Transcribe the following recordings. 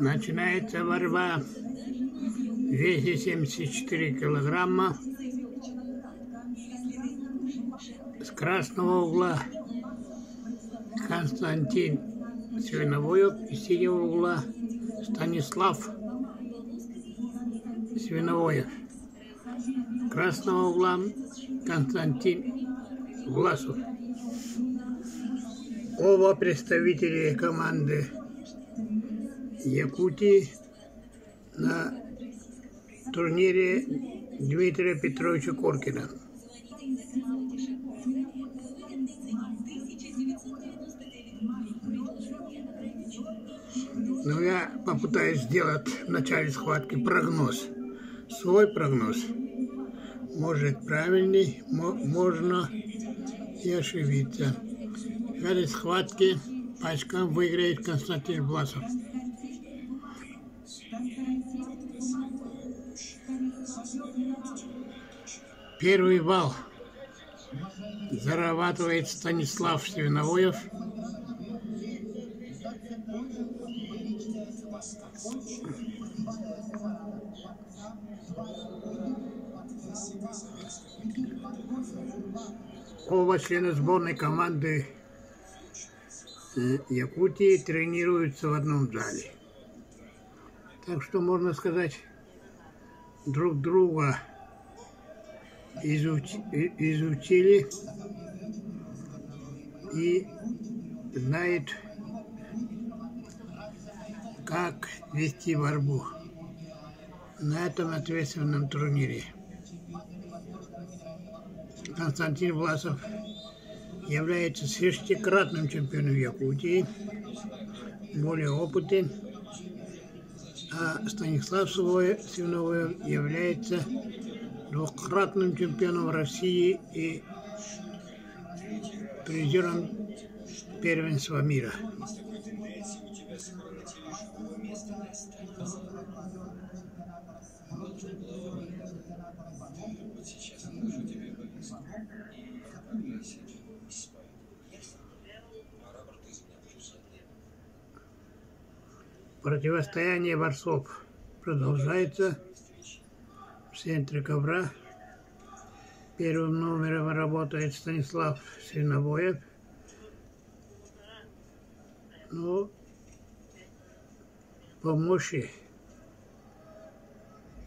Начинается борьба. Весе 74 килограмма. С красного угла Константин Свиновоев, из синего угла Станислав Свиновоев. Красного угла Константин Власов. Оба представители команды Якутии на турнире Дмитрия Петровича Коркина. Но я попытаюсь сделать в начале схватки прогноз. Свой прогноз. Может правильный, можно и ошибиться. В этой схватке по выиграет Константин Власов. Первый балл зарабатывает Станислав Свиновоев. Оба члена сборной команды Якутии тренируются в одном зале. Так что можно сказать, друг друга изуч, изучили и знают, как вести борьбу на этом ответственном турнире. Константин Власов является шестикратным чемпионом Якутии, более опытен, а Станислав Сивновой является двукратным чемпионом России и призером первенства мира. Противостояние борцов продолжается в центре ковра. Первым номером работает Станислав Свиновоев. Но помощи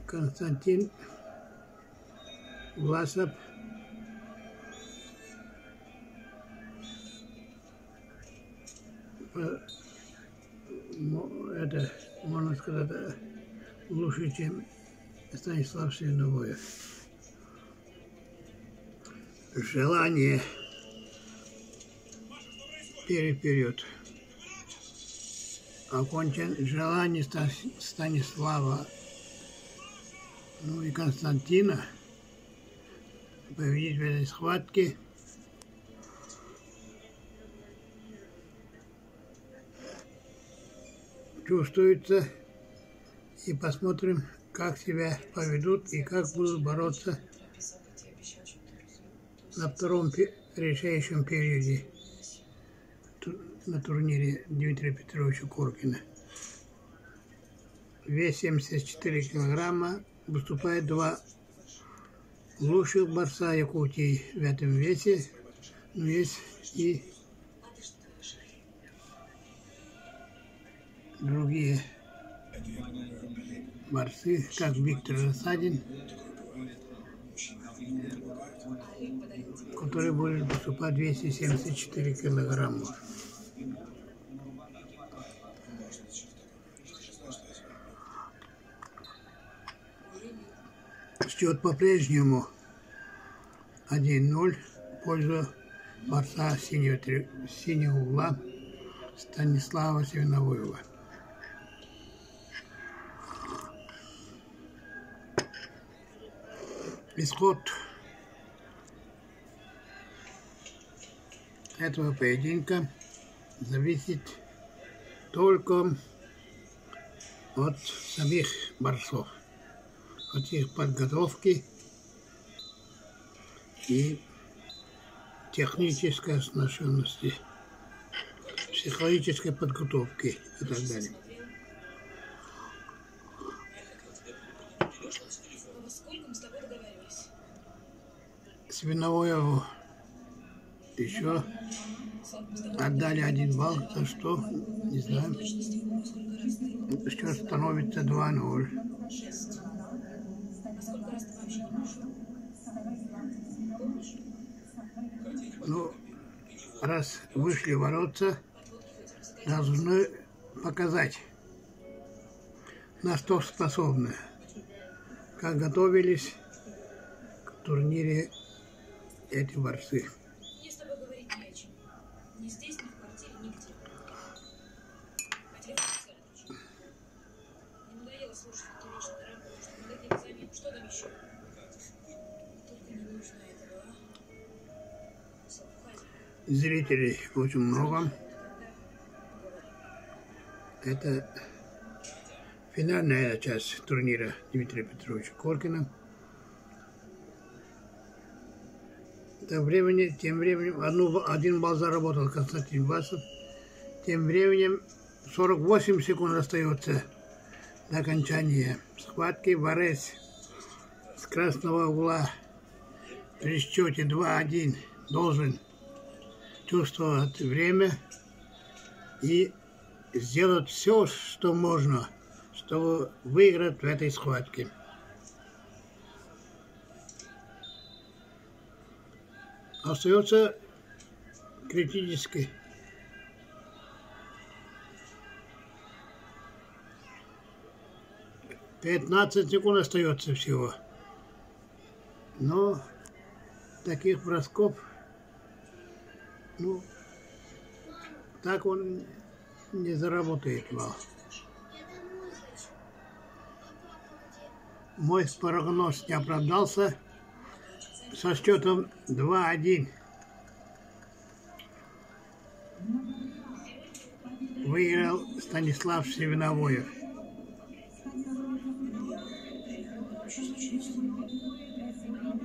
Константин Власов это, можно сказать, лучше, чем Станислав Свиновоев. Желание переперед. Окончен желание Станислава, ну и Константина победить в этой схватке. Чувствуется и посмотрим, как себя поведут и как будут бороться на втором решающем периоде на турнире Дмитрия Петровича Коркина. Вес 74 килограмма. Выступает два лучших борца Якутии в этом весе. Но есть и другие борцы, как Виктор Рассадин, который будет выступать 274 килограмма. Счет по-прежнему 1-0 в пользу борца синего, синего угла Станислава Свиновоева. Исход этого поединка зависит только от самих борцов, от их подготовки и технической оснащенности. психологической подготовки и так далее. Свиновое еще отдали один балл, за что, не знаю. Сейчас становится 2-0. Ну, раз вышли воротца, должны показать, на что способны. Как готовились к турнире эти борцы. Мне с тобой говорить не о чем. Ни здесь, ни в квартире, нигде. По телефону Саля отвечает. Мне надоело слушать эту речь на работе, что дадим экзамен. Что там еще? Только не нужно этого, а? Все, уходи. Зрителей очень много. Это финальная часть турнира Дмитрия Петровича Коркина. Тем временем, тем временем одну, один балл заработал Константин Басов. Тем временем 48 секунд остается до окончания схватки. Борец с красного угла при счете 2-1 должен чувствовать время и сделать все, что можно, чтобы выиграть в этой схватке. Остается критически. Пятнадцать секунд остается всего. Но таких бросков, ну, так он не заработает вал. Мой прогноз не оправдался со счетом 2-1. Выиграл Станислав Севиновоев.